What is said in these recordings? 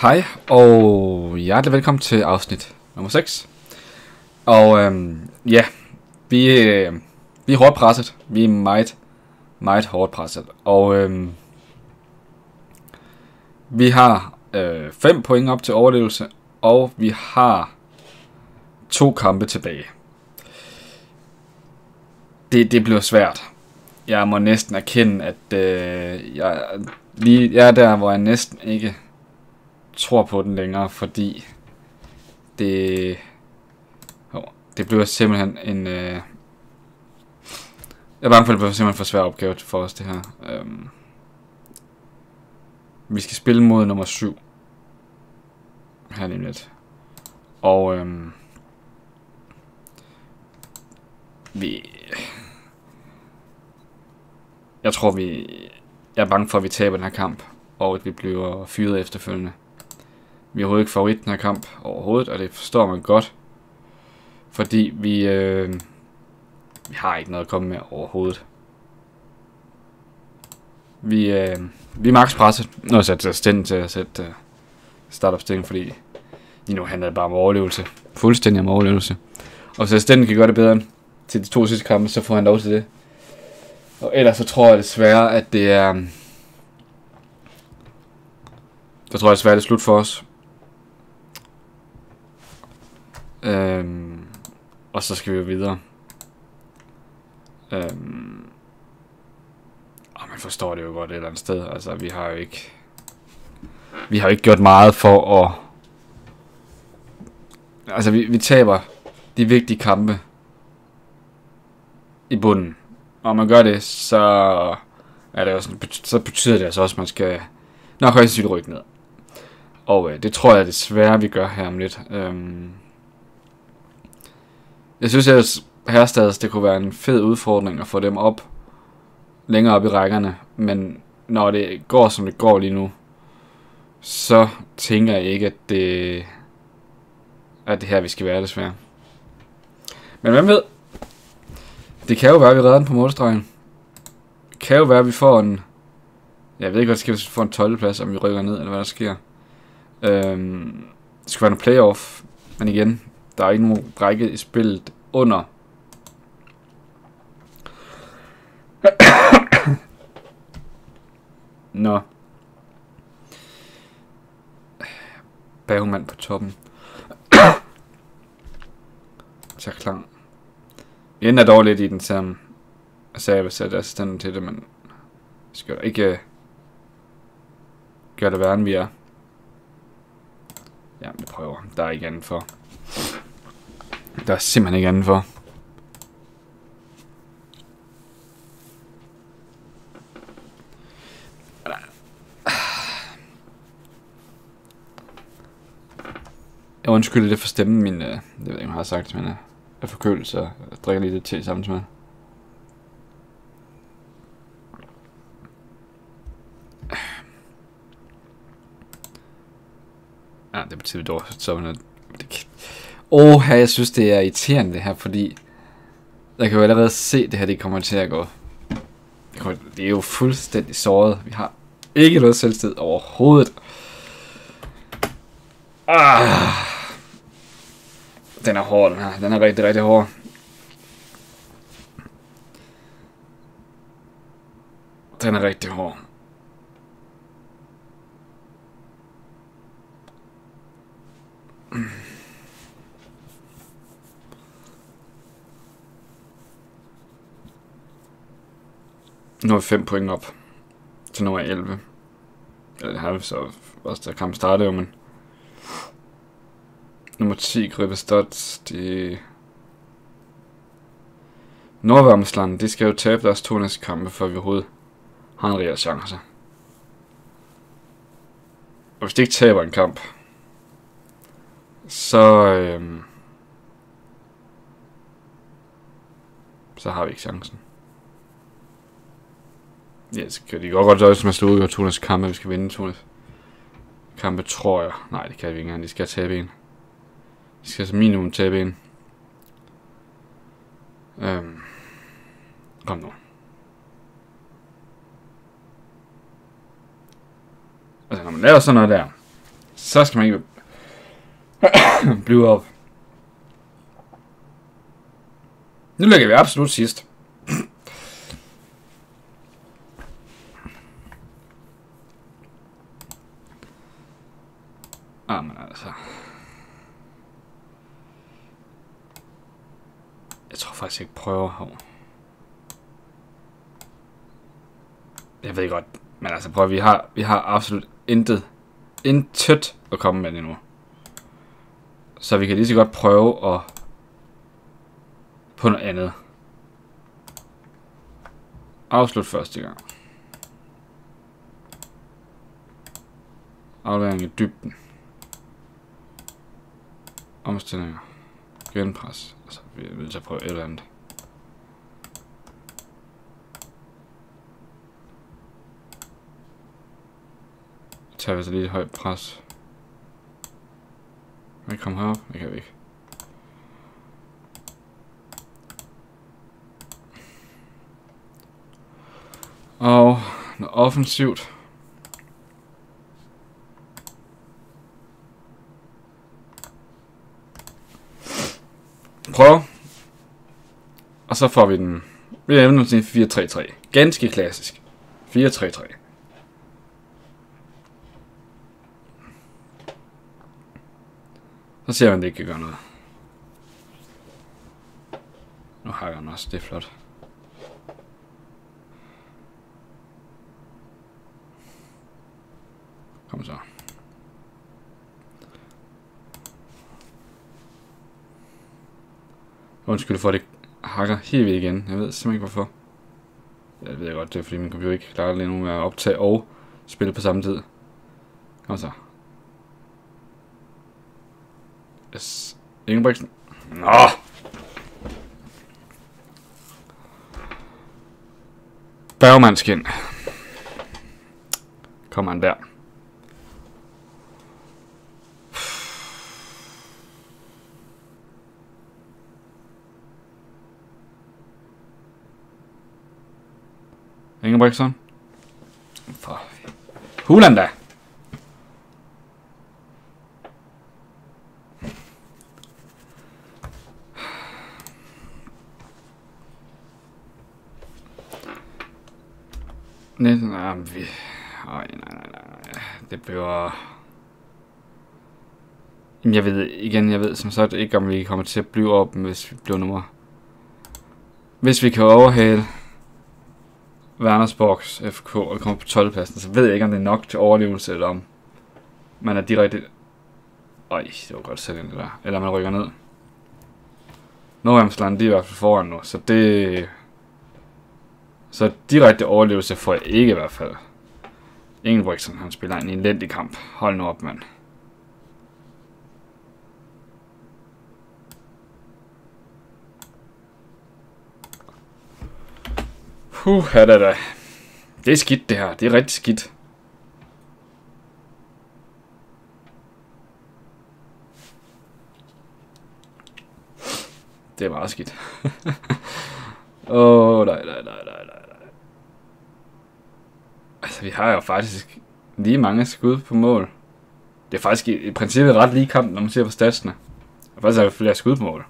Hej, og hjertelig velkommen til afsnit nummer 6. Og øhm, ja, vi, øh, vi er hårdt presset. Vi er meget, meget hårdt presset. Og øhm, vi har 5 øh, point op til overlevelse, og vi har to kampe tilbage. Det, det bliver svært. Jeg må næsten erkende, at øh, jeg, lige, jeg er der, hvor jeg næsten ikke tror på den længere, fordi det, oh, det bliver simpelthen en... Øh, jeg er bange for, at det bliver simpelthen for svær opgave for os, det her. Um, vi skal spille mod nummer 7. Her lige lidt. Og øhm, vi... Jeg tror, vi... Jeg er bange for, at vi taber den her kamp, og at vi bliver fyret efterfølgende. Vi er overhovedet ikke favorit den her kamp overhovedet, og det forstår man godt. Fordi vi, øh, vi har ikke noget at komme med overhovedet. Vi, øh, vi er max presset. Nu har jeg sat stænden til at sætte uh, øh, startup stænden, fordi lige nu handler det bare om overlevelse. Fuldstændig om overlevelse. Og hvis assistenten kan gøre det bedre til de to sidste kampe, så får han lov til det. Og ellers så tror jeg desværre, at det er... Jeg tror desværre, det er slut for os. Øhm, og så skal vi jo videre. Øhm, og man forstår det jo godt et eller andet sted. Altså, vi har jo ikke... Vi har jo ikke gjort meget for at... Altså, vi, vi taber de vigtige kampe i bunden. Og man gør det, så er det også, så betyder det altså også, at man skal nok højst sit rykke ned. Og øh, det tror jeg desværre, vi gør her om lidt. Øhm, jeg synes, ellers, Herstads, det kunne være en fed udfordring at få dem op, længere op i rækkerne, men når det går, som det går lige nu, så tænker jeg ikke, at det, at det her, vi skal være, desværre. Men hvem ved? Det kan jo være, at vi redder den på målstregen. Det kan jo være, at vi får en... Jeg ved ikke, hvad der sker, hvis vi får en 12. plads, om vi rykker ned, eller hvad der sker. Øhm, det skal være en playoff. Men igen, der er ikke nogen række i spillet under. Nå. Bagmand på toppen. Så klar. Vi ender dog lidt i den samme. Jeg sagde, at jeg vil sætte assistenten til det, men skal ikke uh, gøre det værre, end vi er. Jamen, vi prøver. Der er ikke andet for. Der er simpelthen ikke andet for. Jeg undskylder det for stemmen min, øh, det ved jeg ikke, om jeg har sagt, men øh, får forkølet, så jeg drikker lige lidt te sammen med. Ja, det betyder dog, så man Åh, jeg synes, det er irriterende det her, fordi jeg kan jo allerede se, det her det kommer til at gå. Det er jo fuldstændig såret. Vi har ikke noget selvstid overhovedet. Ah. Den er hård, den her. Den er rigtig, rigtig hård. Den er rigtig hård. Mm. Nu er vi 5 point op til nummer 11. Eller det har vi så også, da kampen startede jo, men... Nummer 10, Gribestad, de... Nordvarmesland, de skal jo tabe deres to næste kampe, før vi overhovedet har en reel chance. Altså. Og hvis de ikke taber en kamp, så, øhm, så har vi ikke chancen. Ja, så kan de godt godt også, man slår ud af Tunis kampe, vi skal vinde Tunis kampe, tror jeg. Nej, det kan vi ikke engang. De skal tabe en. De skal som minimum tabe en. Øhm. Kom nu. Altså, når man laver sådan noget der, så skal man ikke blive op. Nu ligger vi absolut sidst. Ah, men altså. Jeg tror faktisk, jeg prøver her. Jeg ved godt, men altså prøv, vi har, vi har absolut intet, intet at komme med endnu. Så vi kan lige så godt prøve at på noget andet. Afslut første gang. Aflevering i dybden. Omstillinger. Genpres. Altså, vi vil så prøve et eller andet. tager vi så lige et højt pres. Kan vi komme herop? Det kan vi ikke. Og noget offensivt. Prøv. Og så får vi den. Vi evner nu til 4-3-3. Ganske klassisk. 4-3-3. Så ser man, det ikke kan gøre noget. Nu hakker han også, det er flot. Kom så. Undskyld for, det hakker helt vildt igen. Jeg ved simpelthen ikke hvorfor. Jeg ved godt, det er fordi min computer ikke klarer lige nu med at optage og spille på samme tid. Kom så. Yes. Ingebrigtsen. Nå! Bergmandskin. Kommer han der. Ingebrigtsen. For hulen da. Nej, nej, vi... Ej, nej, nej, nej. Det bliver... Jamen, jeg ved igen, jeg ved som sagt ikke, om vi kommer til at blive op, hvis vi bliver nummer... Hvis vi kan overhale Wernersborgs FK og kommer på 12. pladsen, så ved jeg ikke, om det er nok til overlevelse, eller om man er direkte... Ej, det var godt selv det der. Eller man rykker ned. Nordhamsland, de er i hvert fald foran nu, så det så direkte overlevelse får jeg ikke i hvert fald. Ingebrigtsen, han spiller en elendig kamp. Hold nu op, mand. Puh, da, det da. Det er skidt, det her. Det er rigtig skidt. Det er meget skidt. Åh, oh, nej, nej, nej, nej, nej. Altså, vi har jo faktisk lige mange skud på mål. Det er faktisk i, i princippet ret lige kamp, når man ser på statsene. Og faktisk er der flere skud på mål.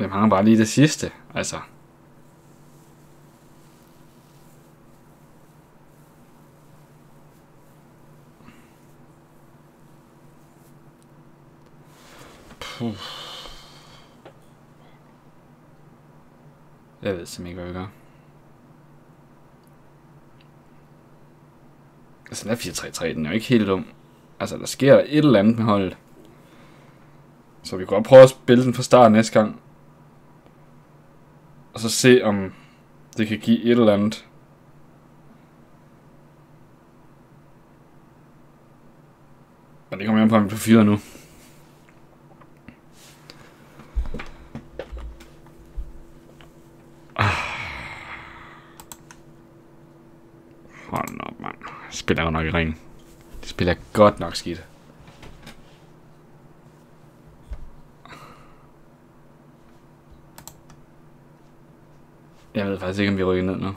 Vi mangler bare lige det sidste, altså. Puh. Jeg ved simpelthen ikke, hvad vi gør. Altså, den er 4-3-3, den er jo ikke helt dum. Altså, der sker et eller andet med holdet. Så vi kan godt prøve at spille den fra start næste gang. Og så se, om det kan give et eller andet. Men det kommer jeg på, om nu. på 4 nu. spiller godt nok i ring. Det spiller godt nok skidt. Jeg ved faktisk ikke, om vi rykker ned nu.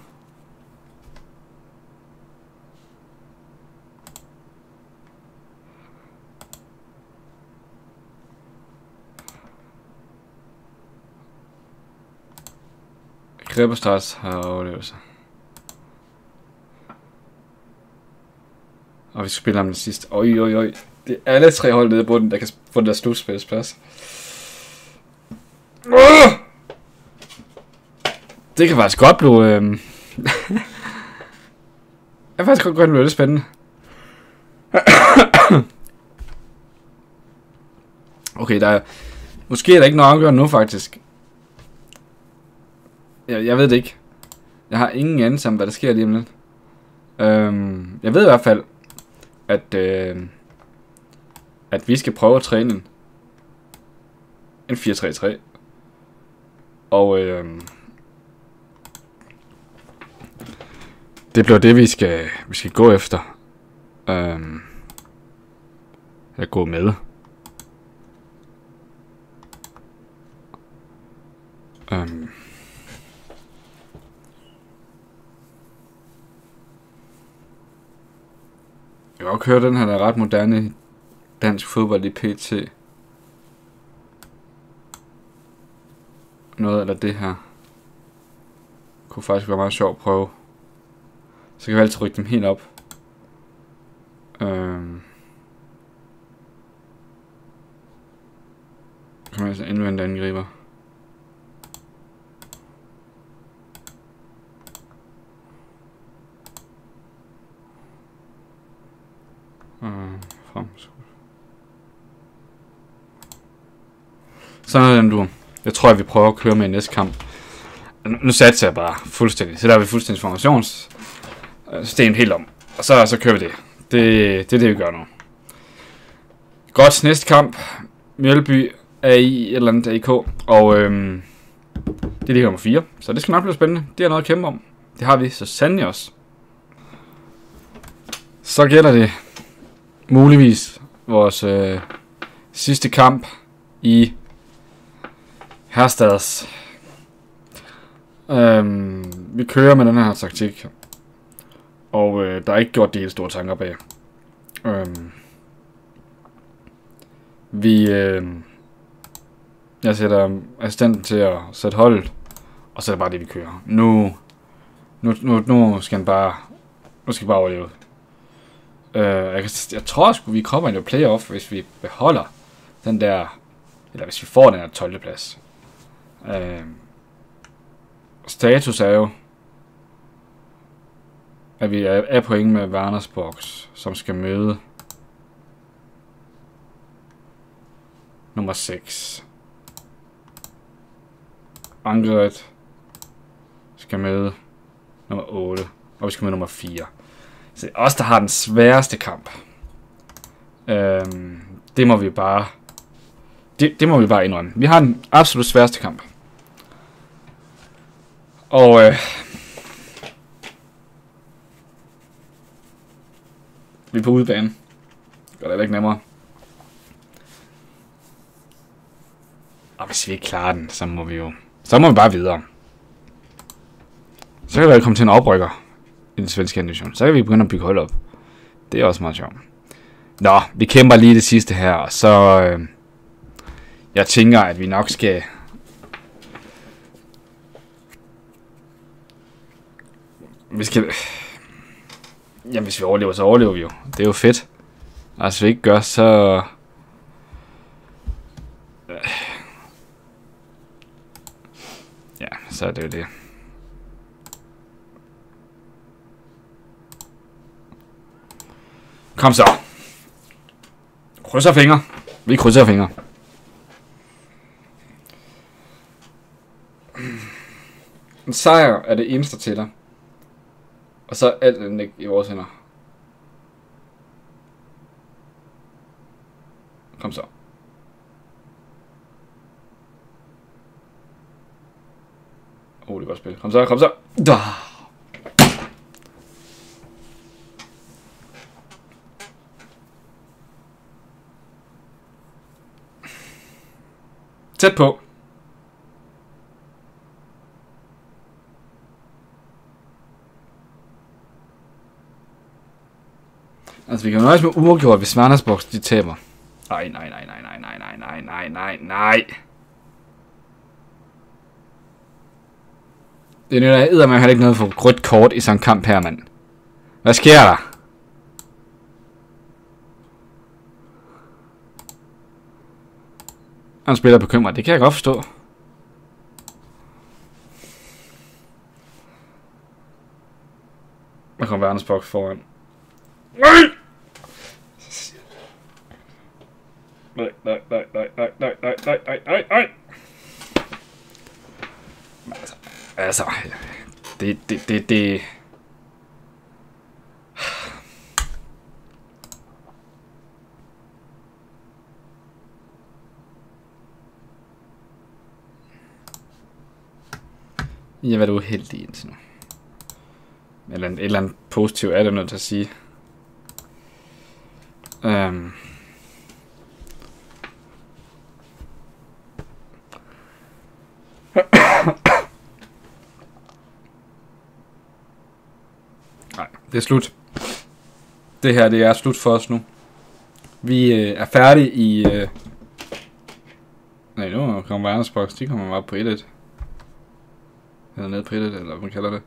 Kreberstrads har overlevelse. Og vi spiller om den sidste. Oj, oj, oj. Det er alle tre hold nede på den, der kan få den der slutspilsplads. Uh! Det kan faktisk godt blive... Øh... jeg faktisk godt blive lidt spændende. okay, der er... Måske er der ikke noget afgørende nu, faktisk. Jeg, jeg ved det ikke. Jeg har ingen anelse om, hvad der sker lige om lidt. Øhm, jeg ved i hvert fald, at, øh, at vi skal prøve at træne en, en 4-3-3. Og øh, det bliver det, vi skal, vi skal gå efter. Øhm, jeg gå med. Øhm. Jeg kan godt høre, den her der er ret moderne dansk fodbold i PT. Noget eller det her. Kunne faktisk være meget sjovt at prøve. Så kan vi altid rykke dem helt op. Øhm. Kan man altså indvende angriber. Øhm, frem. Sådan du. Jeg tror, at vi prøver at køre med i næste kamp. Nu satser jeg bare fuldstændig. Så der er vi fuldstændig Øh, formationssystemet helt om. Og så, så kører vi det. det. Det er det, vi gør nu. Godt, næste kamp. Mjølby er i et eller andet AK. Og øhm, det ligger nummer 4. Så det skal nok blive spændende. Det er noget at kæmpe om. Det har vi så sandelig også. Så gælder det muligvis vores øh, sidste kamp i Herstads. Øhm, vi kører med den her taktik. Og øh, der er ikke gjort de helt store tanker bag. Øhm, vi... Øh, jeg sætter assistenten til at sætte holdet. Og så er det bare det, vi kører. Nu, nu, nu, nu skal han bare... Nu skal vi bare overleve. Øh, jeg, kan, jeg tror sgu, vi kommer i playoff, hvis vi beholder den der, eller hvis vi får den her 12. plads. Øh, status er jo, at vi er, er point med Werners Box, som skal møde nummer 6. Angeret skal møde nummer 8, og vi skal møde nummer 4. Så os, der har den sværeste kamp. Øhm, det må vi bare... Det, det må vi bare indrømme. Vi har den absolut sværeste kamp. Og... Øh, vi er på udebane. Gør det ikke nemmere. Og hvis vi ikke klarer den, så må vi jo... Så må vi bare videre. Så kan vi komme til en oprykker i den svenske division. Så kan vi begynde at bygge hold op. Det er også meget sjovt. Nå, vi kæmper lige det sidste her, og så... Øh, jeg tænker, at vi nok skal... Vi skal... Jamen, hvis vi overlever, så overlever vi jo. Det er jo fedt. Og hvis vi ikke gør, så... Ja, så er det jo det. Kom så. Krydser fingre. Vi krydser fingre. En sejr er det eneste til dig. Og så alt det i vores hænder. Kom så. Oh, det er godt spil. Kom så, kom så. Da. Tæt på. Altså, vi kan jo nøjes med uafgjort, hvis Vandersbox de taber. Nej, nej, nej, nej, nej, nej, nej, nej, nej, nej, nej. Det nytter æder man heller ikke noget for rødt kort i sådan en kamp her, mand. Hvad sker der? Han spiller bekymret, det kan jeg godt forstå. Der kommer verdensboks foran. Nej! Nej, nej, nej, nej, nej, nej, nej, nej, nej, nej, nej. Altså, altså, det, det, det, det... Jeg har været uheldig indtil nu. Eller en, et eller andet positivt er det nødt til at sige. Øhm... Um. Nej, det er slut. Det her, det er slut for os nu. Vi øh, er færdige i... Øh... Nej, nu kommer Verdensbox, de kommer bare på 1-1. Eller ned på 1 eller hvad man kalder det.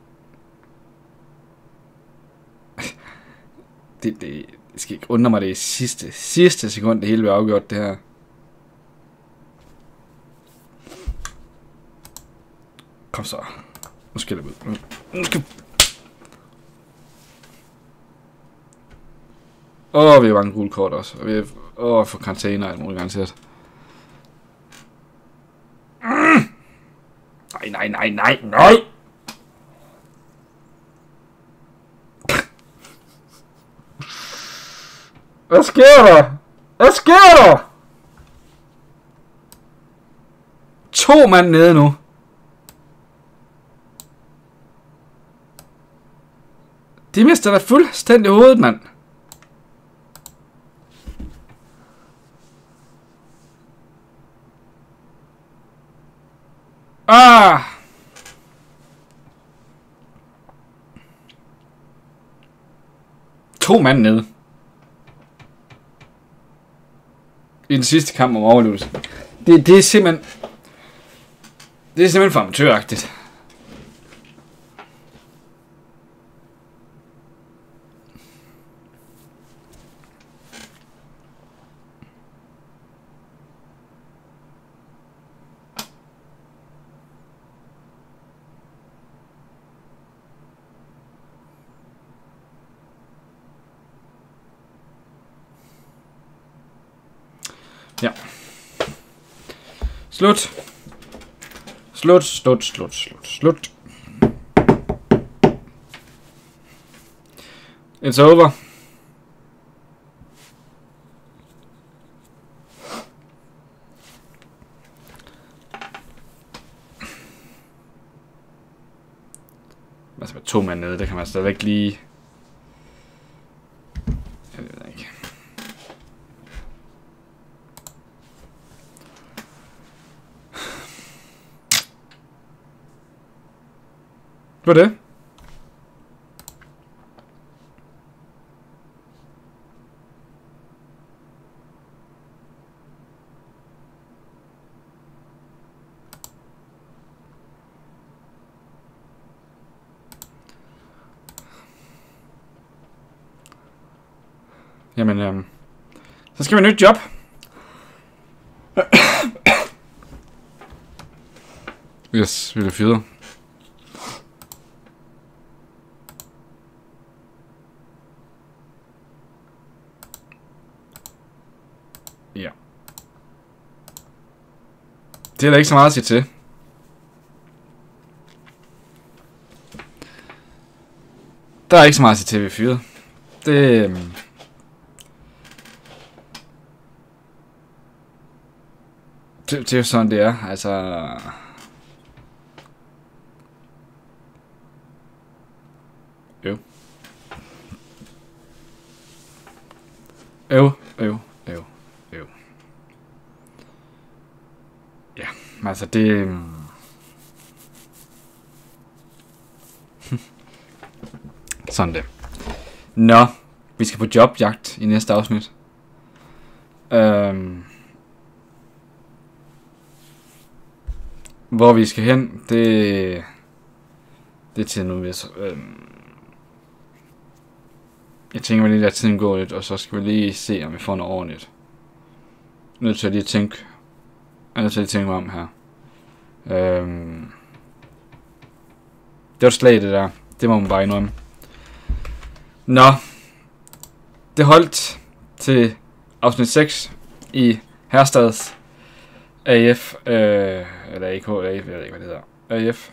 det, det, det skal ikke undre mig, det er sidste, sidste sekund, det hele bliver afgjort, det her. Kom så. Nu skal det ud. Nu skal... Åh, oh, vi har mange gule kort også. Og vi har... Åh, oh, for container alt muligt garanteret. Mm! Nej, nej, nej, nej, nej! Hvad sker der? Hvad sker der? To mand nede nu. De mister da fuldstændig hovedet, mand. Ah! To mand nede. I den sidste kamp om overlevelse. Det, det er simpelthen... Det er simpelthen for amatøragtigt. Ja. Slut. Slut, slut, slut, slut, slut. It's over. Altså med to mand nede, det kan man stadigvæk lige... Er det? Jamen, øhm, vi have et nyt job. yes, vi er fyret. Det er der ikke så meget at sige til. Der er ikke så meget at sige til, vi er fyret. Det... Øhm, det, det er jo sådan, det er. Altså... Øv. Øv, øv, øv, øv. Ja, men altså det... Øh, sådan det. Nå, vi skal på jobjagt i næste afsnit. Øhm, hvor vi skal hen, det... det er tiden nu, hvis... øhm, jeg tænker, at vi lige lader tiden gå lidt, og så skal vi lige se, om vi får noget ordentligt. Nødt til at lige tænke... Jeg er nødt til at tænke mig om her. Øhm, det var et slag, det der. Det må man bare indrømme. Nå. Det holdt til afsnit 6 i Herstads AF. Øh, eller AK, AF, jeg ved ikke, hvad det hedder. AF.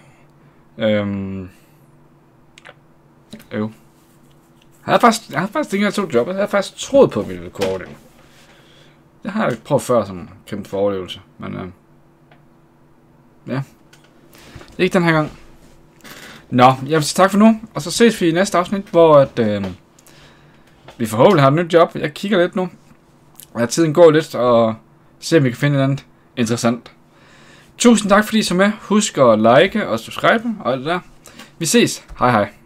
Øhm, øv. Jeg havde faktisk, jeg havde faktisk ikke engang to job. Jeg havde faktisk troet på, at vi ville kunne overleve. Jeg har ikke prøvet før som kæmpe for overlevelse, men øh, ja. Ikke den her gang. Nå, jeg vil sige tak for nu, og så ses vi i næste afsnit, hvor at, øh, vi forhåbentlig har et nyt job. Jeg kigger lidt nu. Og tiden går lidt, og se om vi kan finde noget andet interessant. Tusind tak fordi I så med. Husk at like og subscribe og alt det der. Vi ses. Hej hej.